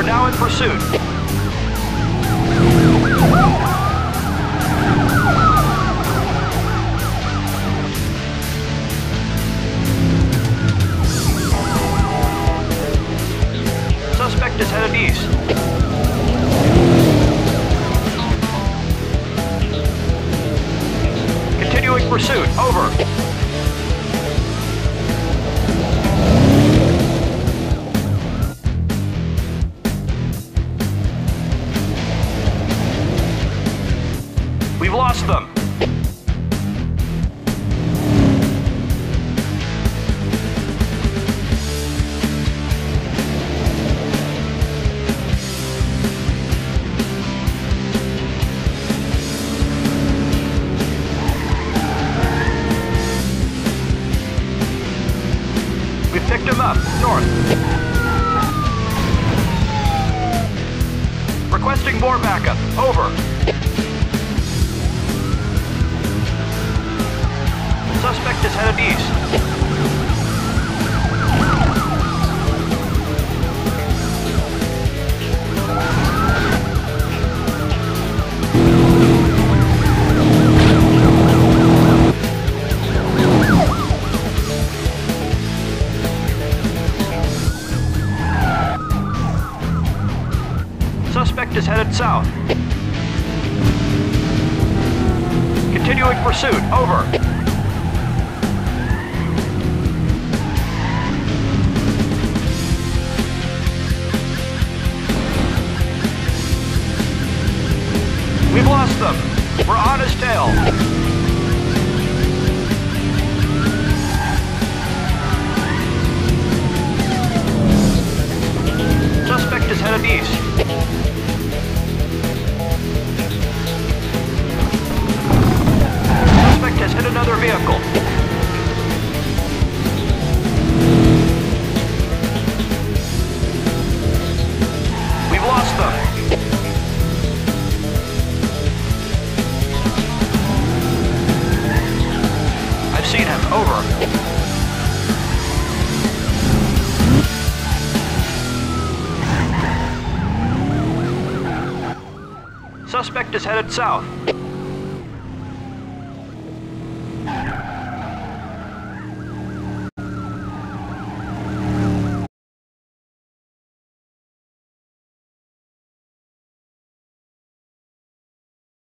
are now in pursuit. Suspect is headed east. Continuing pursuit. Over. We've lost them. We've picked him up. North. Requesting more backup. Over. Is headed south. Continuing pursuit. Over. We've lost them. We're on his tail. Over. Suspect is headed south.